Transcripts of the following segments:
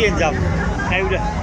Up. Powder.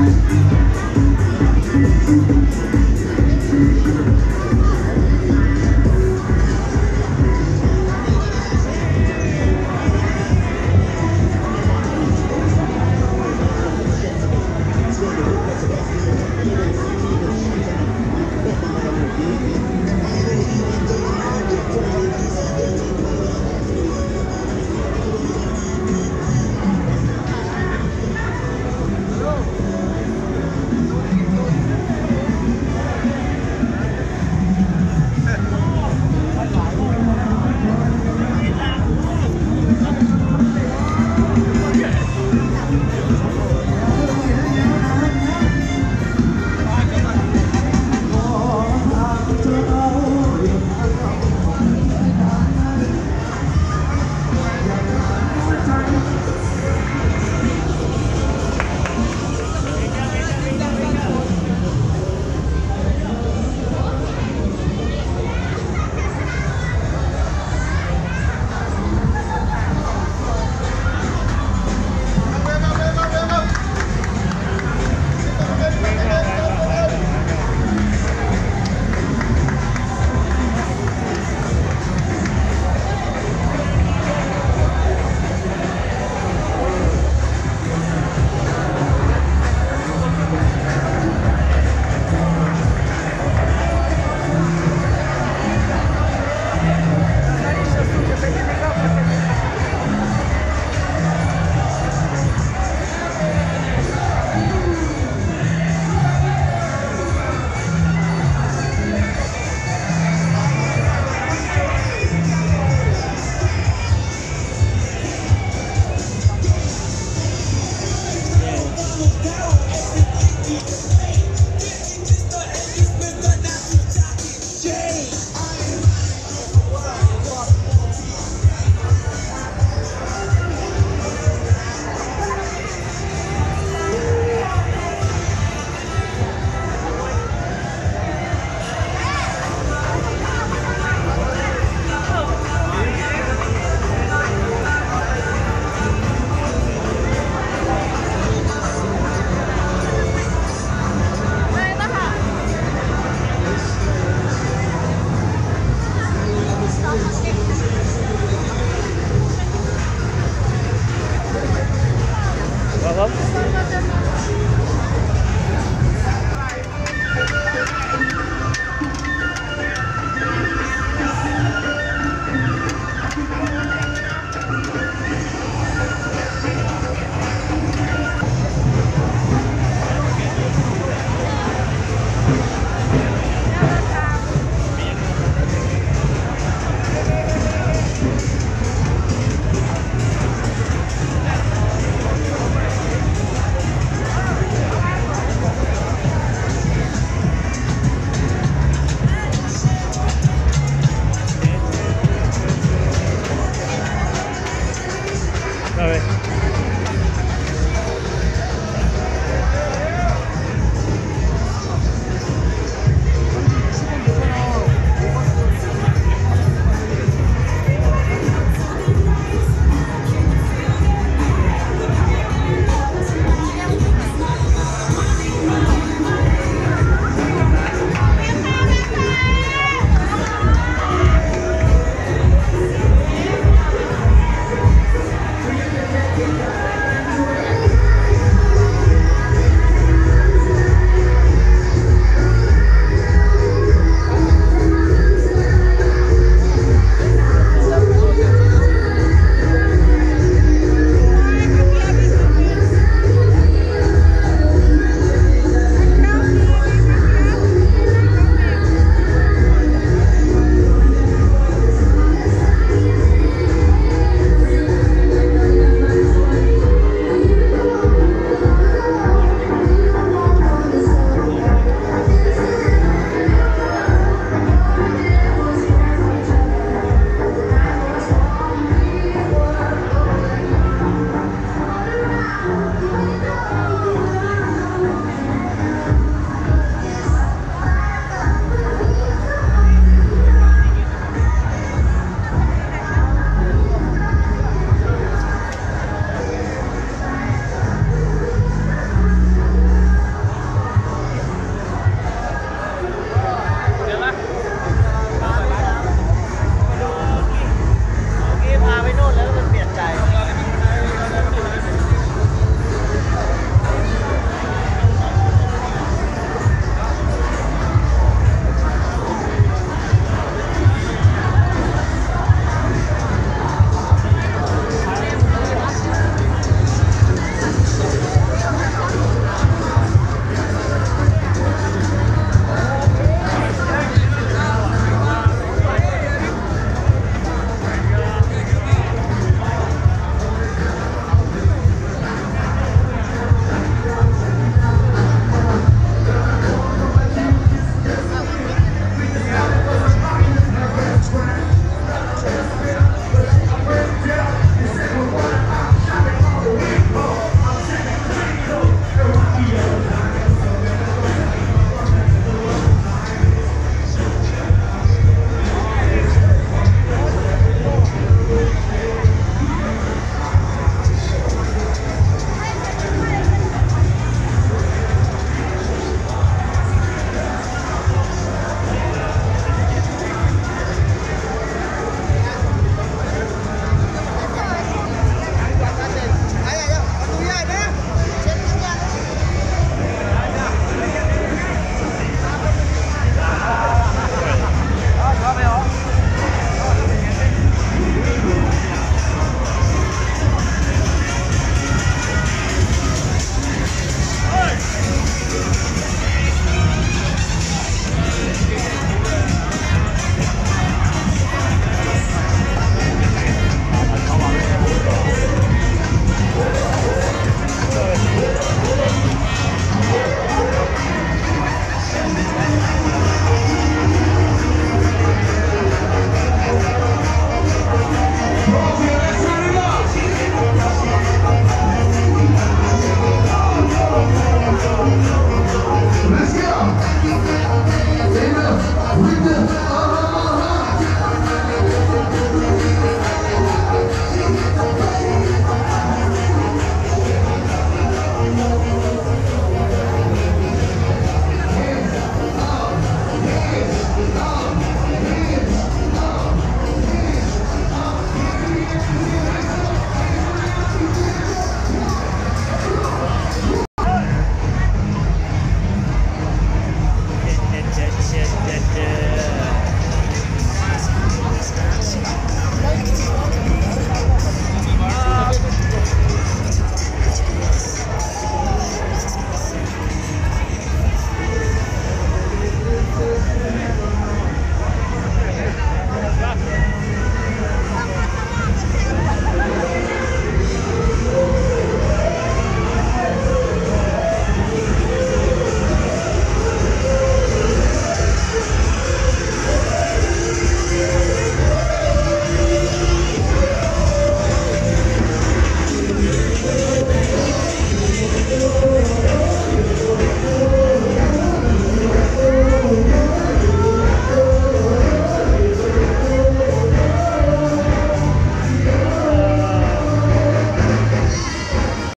Música